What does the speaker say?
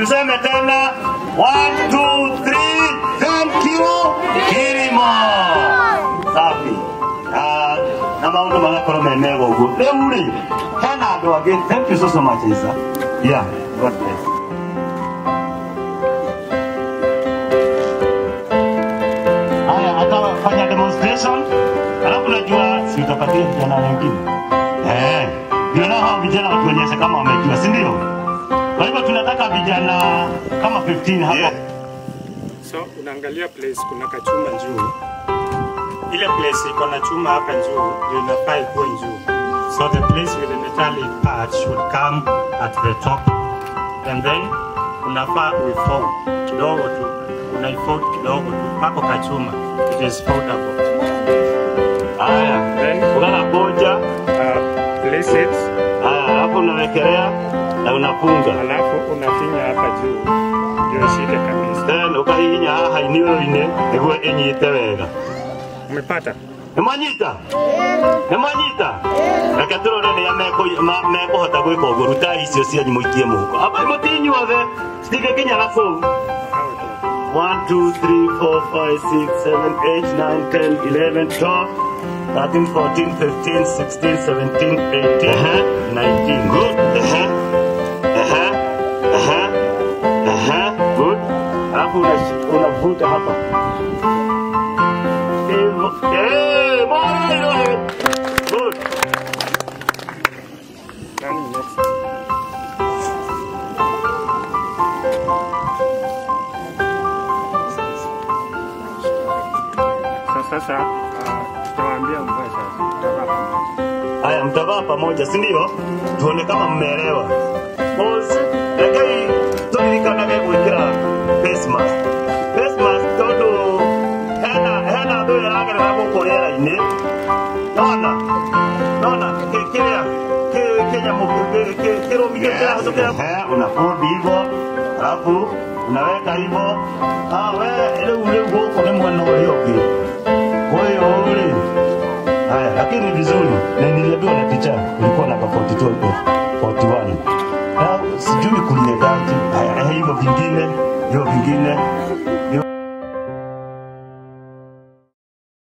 tuseme tena one, two, three, thank you kirimo safi Ah, na maundu magakorwo me mega uguo riu ri hena andu angi thank you so so much isa yeah god bless. Haya atafanya demonstration. Alafu najua si utapatia vijana wengine eh ndio hao vijana watuonyeshe kama wamejua si ndio kwa hivyo tunataka vijana kama 15 hapa Yeah. So unaangalia place kuna kachuma juu. Ile place iko na chuma hapa juu ndio inafaa ikuwe juu. So the place with the metallic part should come at the top. And then unafaa uifold kidogo tu. Unaifold kidogo tu. Hapo kachuma. It is foldable. haya Then kuna boja uh, place it haya hapo unawekelea na unafunga. Alafu unafinya hapa juu. Ndio ishike kabisa. then ukainya haha iniũrũ-inĩ nĩguo ĩnyite wega. Umepata? Nemanyita nĩmwanyita reke tũrore nĩa mekũhota gwĩka ũguo. Rutai icio cianyu mũikie mũhuko. Aba mũtinyuothe na tu. 1 2 3 4 5 6 7 8 9 10 11 12 13 14 15 16 17 18 19 good next? So sasa tutawaambia mvue sasa. Haya mtavaa pamoja si ndio tuone kama mmeelewa nona nona kĩnyamũ kĩ- kĩ- kĩrũmi kĩrahũtũkĩra unafold hivyo alafu unaweka hivyo Ah, we rĩu rĩu gũkũ nĩ mwena ũrĩa ũngĩ kwa hiyo rĩ Haya, lakini vizuri na niliambiwa na ticha kulikuwa na 42 41. Na sijui kuliendaje. Haya, hivyo vingine, hivyo vingine.